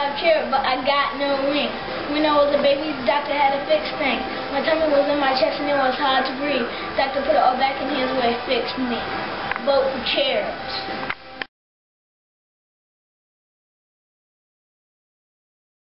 Uh, five cherub, but I got no ring. When I was a baby, doctor had to fix things. My tummy was in my chest and it was hard to breathe. Doctor put it all back in his way, fixed me. Vote for chairs.